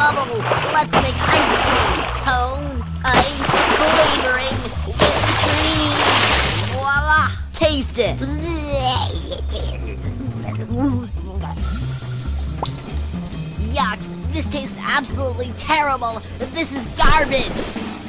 bubble. Let's make ice cream. Cone, ice, flavoring, whipped cream. Voila! Taste it. Yuck! This tastes absolutely terrible. This is garbage.